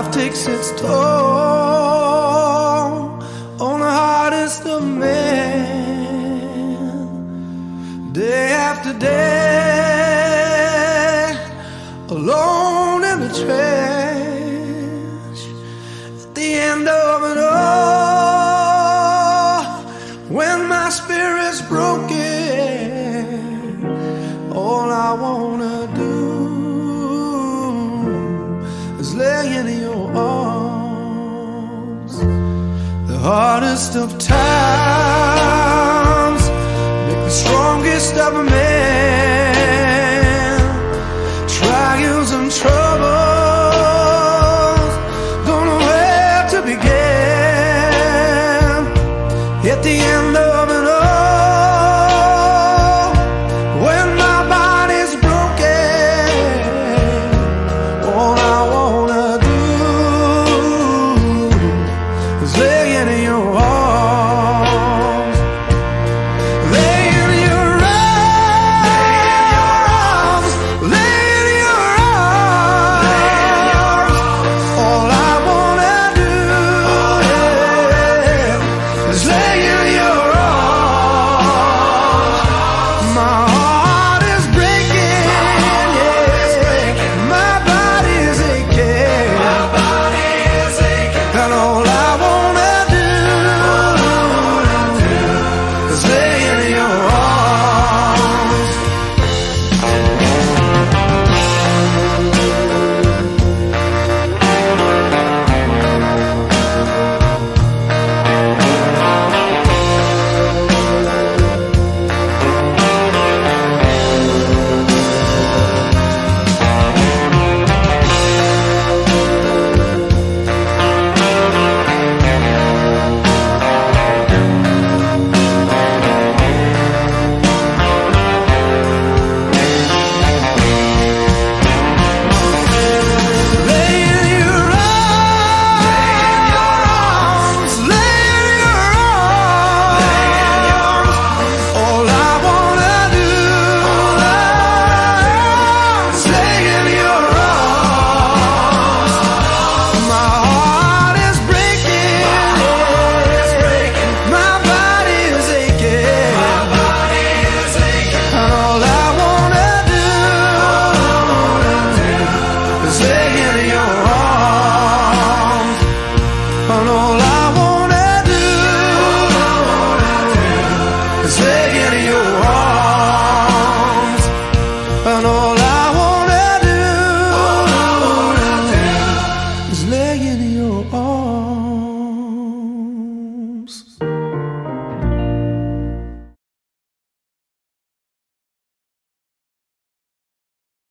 Life takes its toll on the hardest of men. Day after day, alone in the trash. At the end of it all, when my spirit's broken, all I wanna in your arms. The hardest of times make the strongest of a man. Trials and troubles don't know where to begin. At the end get you